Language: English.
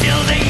till they